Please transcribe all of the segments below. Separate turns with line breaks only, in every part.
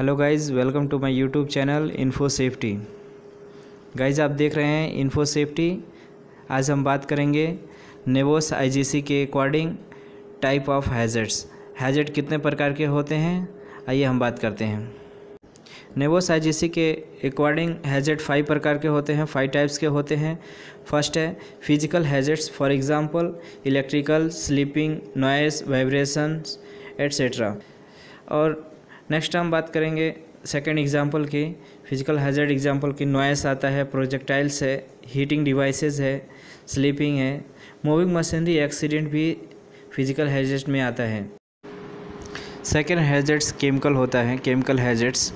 Hello guys welcome to my YouTube channel info safety guys आप देख रहे हैं इन्फो सेफ्टी आज हम बात करेंगे नेवोस आईजीसी के according type of hazards hazard कितने प्रकार के होते हैं? आइए हम बात करते हैं। नेवोस आईजीसी के अकॉर्डिंग हैजर्ड फाइव प्रकार के होते हैं फाइव टाइप्स के होते हैं। फ़र्स्ट है physical hazards for example electrical slipping noise vibrations etcetera और नेक्स्ट हम बात करेंगे सेकेंड एग्ज़ाम्पल की। फ़िज़िकल हैजर्ड एग्ज़ाम्पल की नॉइस आता है प्रोजेक्टाइल्स है हीटिंग डिवाइसेस है स्लीपिंग है। मूविंग मशीनरी एक्सीडेंट भी फ़िज़िकल हैजर्ड में आता है। सेकेंड हैजर्ड्स केमिकल होता है केमिकल हैजर्ड्स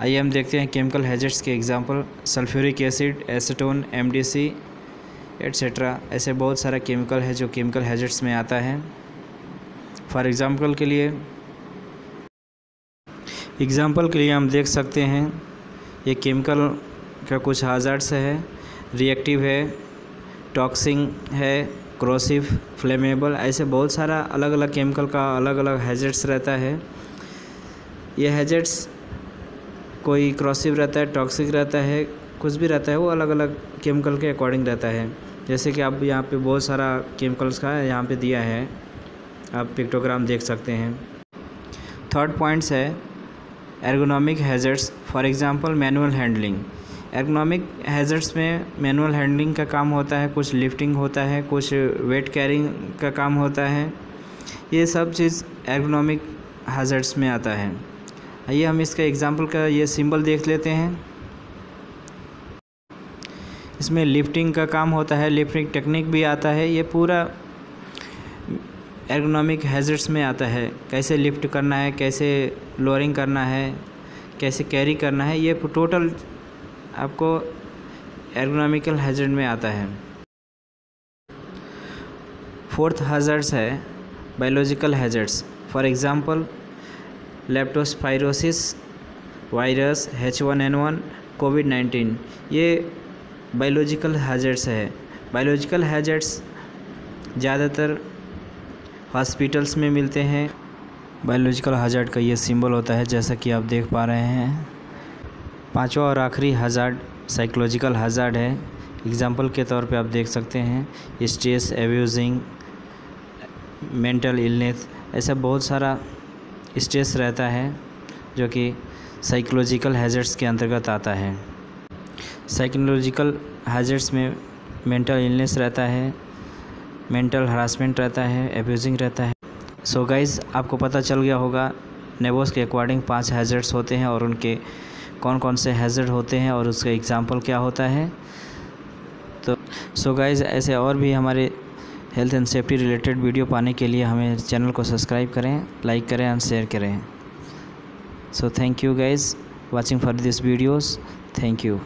आइए हम देखते हैं केमिकल हैजर्ड्स के example sulphuric acid acetone MDC etcetera ऐसे बहुत सारा केमिकल है जो केमिकल हैजर्ड्स में आता है। फॉर एग्ज़ाम्पल के लिए एग्ज़ाम्पल के लिए हम देख सकते हैं, ये केमिकल का कुछ हाजार्ड्स है रिएक्टिव है टॉक्सिंग है क्रोसिव फ्लेमेबल ऐसे बहुत सारा अलग अलग केमिकल का अलग अलग हैजर्ड्स रहता है। ये हैजर्ड्स कोई क्रॉसिव रहता है टॉक्सिक रहता है, कुछ भी रहता है, वो अलग अलग केमिकल के अकॉर्डिंग रहता है। जैसे कि आप यहाँ पे बहुत सारा केमिकल्स का यहाँ पे दिया है, आप पिक्टोग्राम देख सकते हैं। थर्ड पॉइंट्स है ergonomic hazards for example manual handling ergonomic hazards में मैनुअल हैंडलिंग का काम होता है, कुछ लिफ्टिंग होता है, कुछ वेट कैरिंग का काम होता है। ये सब चीज़ एर्गोनॉमिक हैज़र्ड्स में आता है। आइए हम इसका एग्ज़ाम्पल का ये सिंबल देख लेते हैं। इसमें लिफ्टिंग का काम होता है लिफ्टिंग टेक्निक भी आता है। ये पूरा एर्गोनॉमिक हैजर्ड्स में आता है। कैसे लिफ्ट करना है, कैसे लोअरिंग करना है, कैसे कैरी करना है, ये टोटल आपको एर्गोनॉमिकल हैजर्ड में आता है। फोर्थ हैजर्ड्स है biological hazards for example leptospirosis virus H one N one COVID nineteen ये बायोलॉजिकल हैजर्ड्स है। बायोलॉजिकल हैजर्ड्स ज़्यादातर हॉस्पिटल्स में मिलते हैं। बायोलॉजिकल हजार्ड का ये सिंबल होता है, जैसा कि आप देख पा रहे हैं। पांचवा और आखिरी हजार्ड साइकोलॉजिकल हजार्ड है। एग्जांपल के तौर पे आप देख सकते हैं, स्ट्रेस, एब्यूजिंग, मेंटल इलनेस, ऐसा बहुत सारा स्ट्रेस रहता है, जो कि साइकोलॉजिकल हैजर्ड्स के अंतर्गत आता है। साइकोलॉजिकल हैजर्ड्स में मेंटल इलनेस रहता है मेंटल हरासमेंट रहता है एब्यूजिंग रहता है। सो so गाइज़ आपको पता चल गया होगा नेबोस के अकॉर्डिंग पाँच हैज़र्ड्स होते हैं और उनके कौन कौन से हैज़र्ड होते हैं और उसका एग्ज़ाम्पल क्या होता है। तो सो so गाइज़ ऐसे और भी हमारे health and safety related video पाने के लिए हमें चैनल को सब्सक्राइब करें लाइक करें एंड शेयर करें। So thank you guys watching for this videos thank you